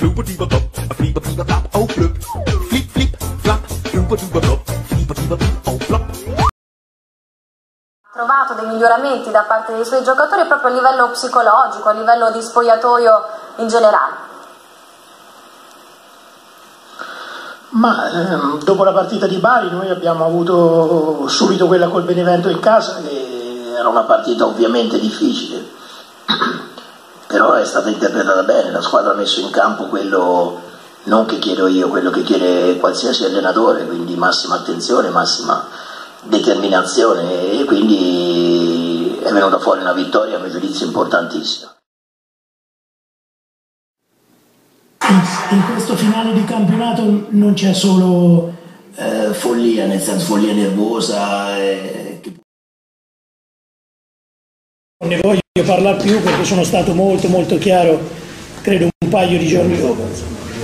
fleepa fleepa flop, oh flip, flip fleepa fleepa flop, oh flop. trovato dei miglioramenti da parte dei suoi giocatori proprio a livello psicologico, a livello di spogliatoio in generale. Ma ehm, dopo la partita di Bari noi abbiamo avuto subito quella col Benevento in casa che era una partita ovviamente difficile, però è stata interpretata bene, la squadra ha messo in campo quello non che chiedo io, quello che chiede qualsiasi allenatore, quindi massima attenzione, massima determinazione e quindi è venuta fuori una vittoria a mio giudizio importantissima. in questo finale di campionato non c'è solo eh, follia, nel senso follia nervosa. Eh, che... Ne voglio parlare più perché sono stato molto molto chiaro, credo un paio di giorni dopo,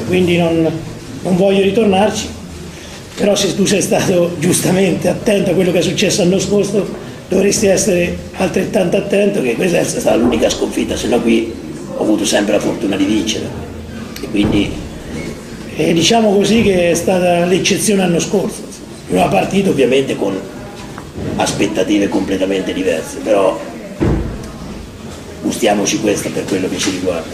quindi non, non voglio ritornarci, però se tu sei stato giustamente attento a quello che è successo l'anno scorso, dovresti essere altrettanto attento che questa è stata l'unica sconfitta, se no qui ho avuto sempre la fortuna di vincere. E quindi eh, diciamo così che è stata l'eccezione l'anno scorso, una partita ovviamente con aspettative completamente diverse, però gustiamoci questa per quello che ci riguarda.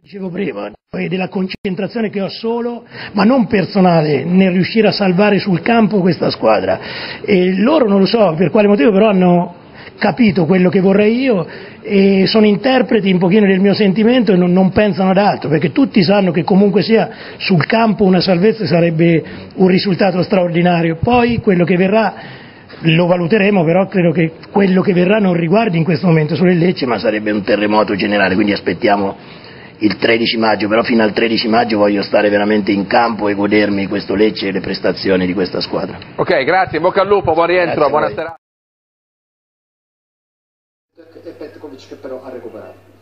Dicevo prima, della concentrazione che ho solo, ma non personale, nel riuscire a salvare sul campo questa squadra. E loro non lo so per quale motivo, però hanno capito quello che vorrei io e sono interpreti un pochino del mio sentimento e non, non, pensano ad altro, perché tutti sanno che comunque sia sul campo una salvezza sarebbe un risultato straordinario. Poi quello che verrà lo valuteremo, però credo che quello che verrà non riguardi in questo momento solo il Lecce, ma sarebbe un terremoto generale, quindi aspettiamo il 13 maggio, però fino al 13 maggio voglio stare veramente in campo e godermi questo Lecce e le prestazioni di questa squadra. Ok, grazie, bocca al lupo, buon rientro, buona serata e Petkovic che però ha recuperato.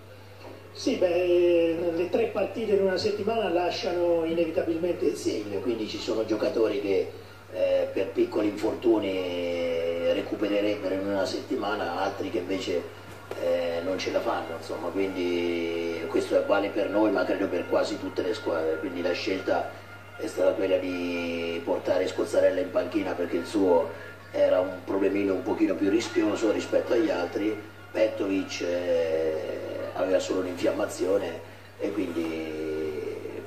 Sì, beh, le tre partite in una settimana lasciano inevitabilmente il segno, quindi ci sono giocatori che eh, per piccoli infortuni recupererebbero in una settimana, altri che invece eh, non ce la fanno, insomma, quindi questo vale per noi ma credo per quasi tutte le squadre, quindi la scelta è stata quella di portare Scozzarella in panchina perché il suo era un problemino un pochino più rischioso rispetto agli altri Pettovic eh, aveva solo un'infiammazione e quindi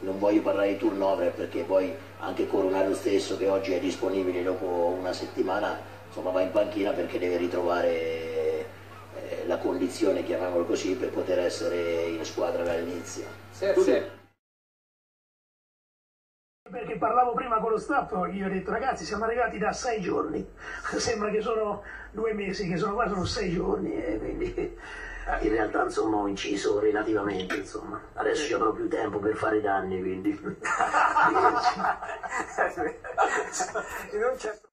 non voglio parlare di turnover perché poi anche Coronaro stesso che oggi è disponibile dopo una settimana insomma va in panchina perché deve ritrovare eh, la condizione, chiamiamolo così, per poter essere in squadra dall'inizio. Sì, sì. Perché parlavo prima con lo staff, io ho detto ragazzi siamo arrivati da sei giorni, sembra che sono due mesi, che sono qua sono sei giorni e quindi in realtà insomma ho inciso relativamente insomma, adesso avrò più tempo per fare danni quindi.